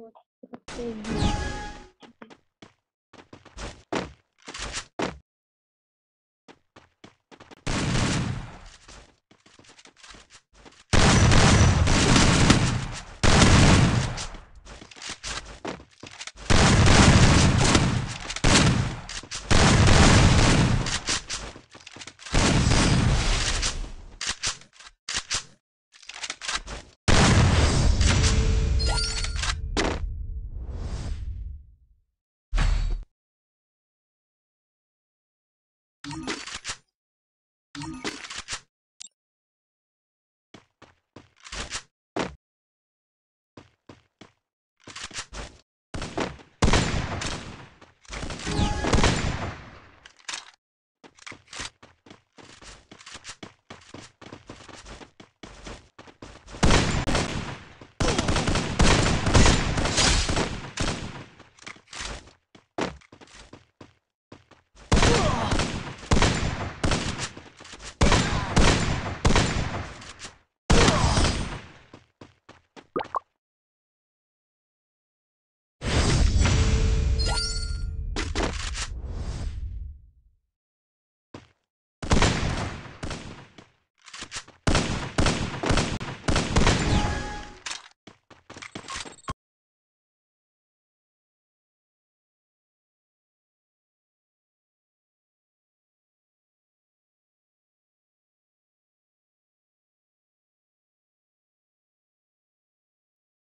我